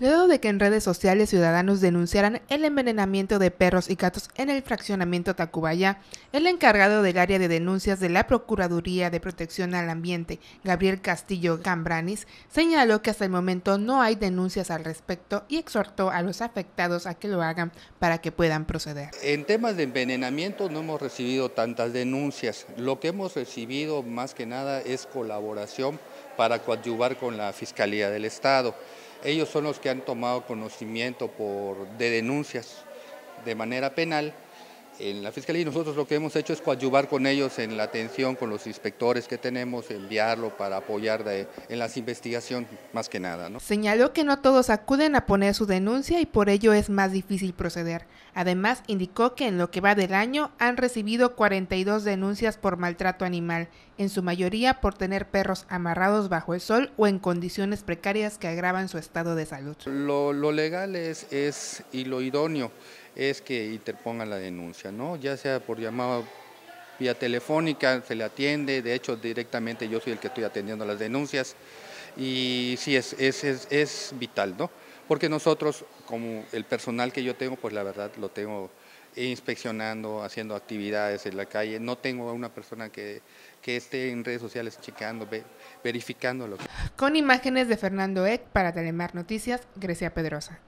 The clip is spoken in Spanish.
Luego de que en redes sociales ciudadanos denunciaran el envenenamiento de perros y gatos en el fraccionamiento Tacubaya, el encargado del área de denuncias de la Procuraduría de Protección al Ambiente, Gabriel Castillo Gambranis, señaló que hasta el momento no hay denuncias al respecto y exhortó a los afectados a que lo hagan para que puedan proceder. En temas de envenenamiento no hemos recibido tantas denuncias. Lo que hemos recibido más que nada es colaboración para coadyuvar con la Fiscalía del Estado. Ellos son los que han tomado conocimiento por, de denuncias de manera penal en la Fiscalía y nosotros lo que hemos hecho es coadyuvar con ellos en la atención con los inspectores que tenemos, enviarlo para apoyar en las investigaciones más que nada. ¿no? Señaló que no todos acuden a poner su denuncia y por ello es más difícil proceder. Además, indicó que en lo que va del año han recibido 42 denuncias por maltrato animal, en su mayoría por tener perros amarrados bajo el sol o en condiciones precarias que agravan su estado de salud. Lo, lo legal es, es y lo idóneo es que interpongan la denuncia, ¿no? ya sea por llamado vía telefónica, se le atiende, de hecho directamente yo soy el que estoy atendiendo las denuncias y sí es, es, es, vital, ¿no? Porque nosotros, como el personal que yo tengo, pues la verdad lo tengo inspeccionando, haciendo actividades en la calle, no tengo a una persona que, que esté en redes sociales checando, verificando Con imágenes de Fernando Eck para Telemar Noticias, Grecia Pedrosa.